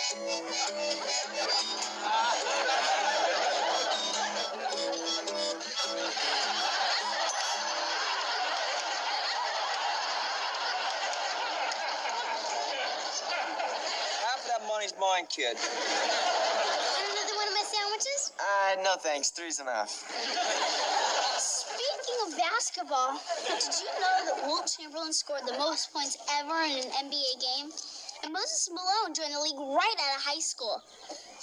Half of that money's mine, kid. Want another one of my sandwiches? Uh, no thanks. Three's enough. Speaking of basketball, did you know that Wilt Chamberlain scored the most points ever in an NBA game? And Moses Malone joined the league right out of high school.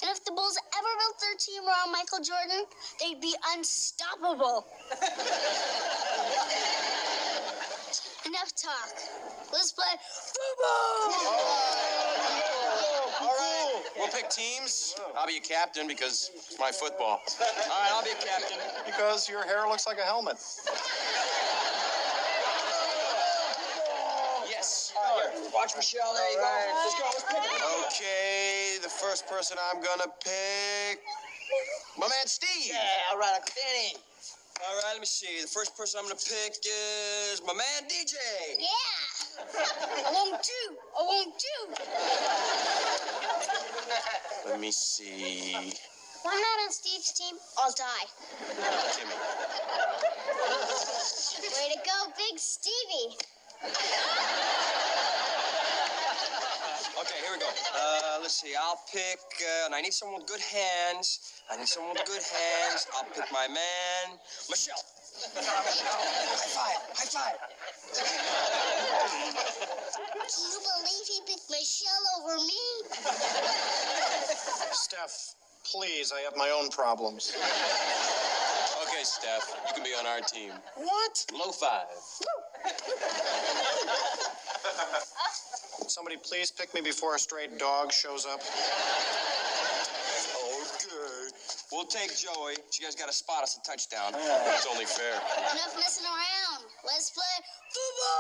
And if the Bulls ever built their team around Michael Jordan, they'd be unstoppable. Enough talk. Let's play football! All right. We'll pick teams. I'll be a captain because it's my football. All right, I'll be a captain. Because your hair looks like a helmet. Yes. Watch Michelle. There you go. Let's go. Let's pick it. Okay, the first person I'm gonna pick, my man Steve. Yeah, all right, Danny. All right, let me see. The first person I'm gonna pick is my man DJ. Yeah! I want two! I want two! Let me see, If I'm not on Steve's team, I'll die. Timmy. Way to go, Big Stevie! Okay, here we go. Uh, let's see. I'll pick. Uh, and I need someone with good hands. I need someone with good hands. I'll pick my man, Michelle. Michelle, high five! High five! Can you believe he picked Michelle over me? Steph, please, I have my own problems. Okay, Steph, you can be on our team. What? Low five. Somebody please pick me before a stray dog shows up. Okay. We'll take Joey. She guys got to spot us a touchdown. It's only fair. Enough messing around. Let's play football!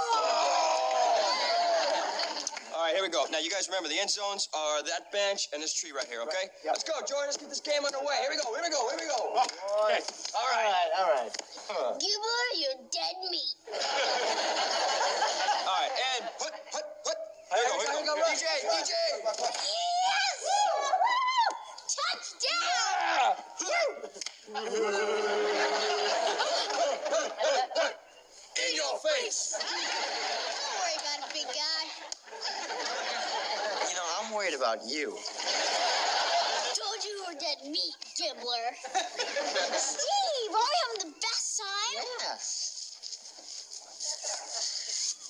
All right, here we go. Now, you guys remember the end zones are that bench and this tree right here, okay? Let's go, Joey. Let's get this game underway. Here we go. Here we go. Here we go. All right, all right. Gibbler, you're dead meat. All right, and put, put, put. Here we go. Here we go. DJ, DJ. Yes! Touchdown! In your face. Don't worry about it, big guy. You know, I'm worried about you. Told you you were dead meat, Gibbler. Steve, aren't we having the best time? Yes.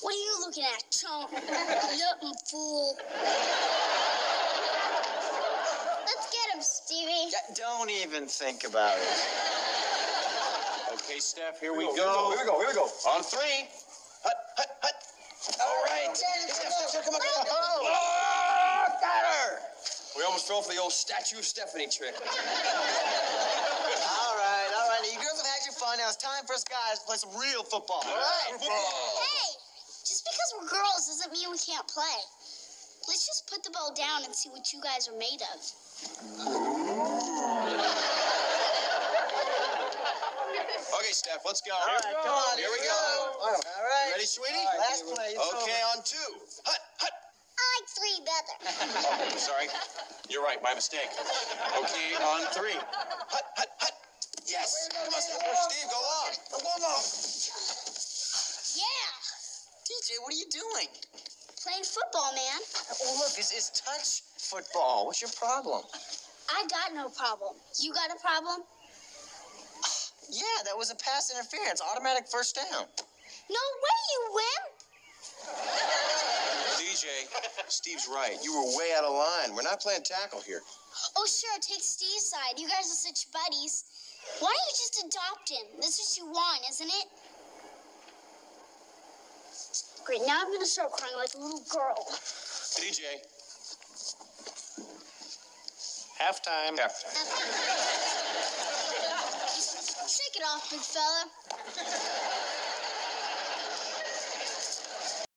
What are you looking at, chump? Nothing, fool. Let's get him, Stevie. Yeah, Don't even think about it. Okay, Steph, here we Here we go. go. Here we go. Here we go. On three. Hut, hut, hut. Oh, all right. Step, step, step, come on, come on. Oh. Oh, got her. We almost fell for the old statue of Stephanie trick. All right, all right. You girls have had your fun. Now it's time for us guys to play some real football. All right. Hey, just because we're girls doesn't mean we can't play. Let's just put the ball down and see what you guys are made of. Okay, Steph, let's go. All right, come on. Here we go. All right. Ready, sweetie? Last play. it's Okay, over. on two. Hut, hut. I like three better. Oh, sorry. You're right, my mistake. Okay, on three. Hut, hut, hut. Yes. Come on, Steph. Steve, go on. Go on. Yeah, DJ, what are you doing? playing football, man. Oh, look, this is touch football. What's your problem? I got no problem. You got a problem? Yeah, that was a pass interference. Automatic first down. No way, you wimp! DJ, Steve's right. You were way out of line. We're not playing tackle here. Oh, sure, take Steve's side. You guys are such buddies. Why don't you just adopt him? That's what you want, isn't it? Great, now I'm gonna start crying like a little girl. DJ. Halftime. Halftime. Shake it off, big fella.